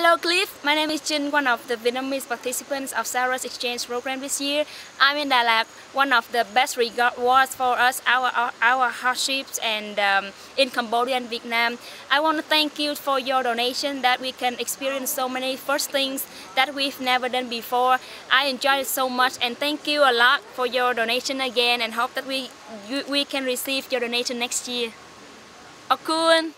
Hello Cliff, my name is Jin, one of the Vietnamese participants of Sarus exchange program this year. I'm in Đà Lạt, one of the best rewards for us, our, our, our hardships and um, in Cambodia and Vietnam. I want to thank you for your donation that we can experience so many first things that we've never done before. I enjoyed it so much and thank you a lot for your donation again and hope that we, we can receive your donation next year. Okun!